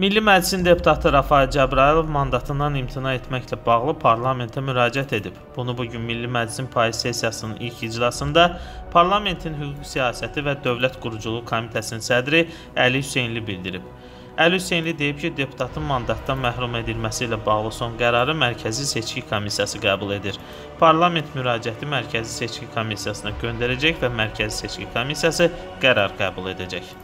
Milli Məclisin deputatı Rafael Cəbrayılov mandatından imtina etməklə bağlı parlamentə müraciət edib. Bunu bu gün Milli Məclisin payız sessiyasının ilk iclasında Parlamentin Hüquq Siyasəti və Dövlət Quruculuğu Komitəsinin sədri Əli Hüseynli bildirib. Əli Hüseynli deyib ki, deputatın mandatdan məhrum edilməsi ilə bağlı son qərarı Mərkəzi Seçki Komissiyası qəbul edir. Parlament müraciəti Mərkəzi Seçki Komissiyasına göndərəcək və Mərkəzi Seçki Komissiyası qərar qəbul edəcək.